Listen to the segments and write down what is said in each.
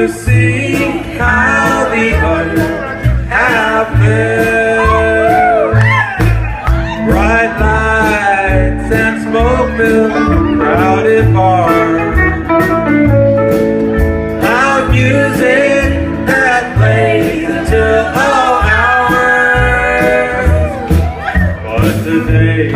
to see how the others have unhappy Bright lights and smoke filled crowded bar Loud music that plays until all hours. But today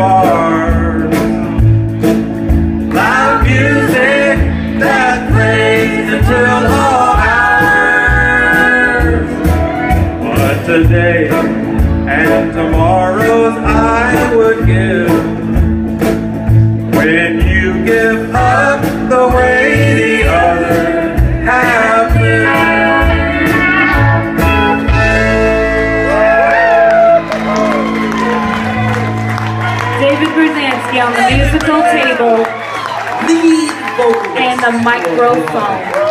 bars. Music that plays until all hours. But today and tomorrow's I would give when Berzansky on the musical table Lead vocalist. and the microphone.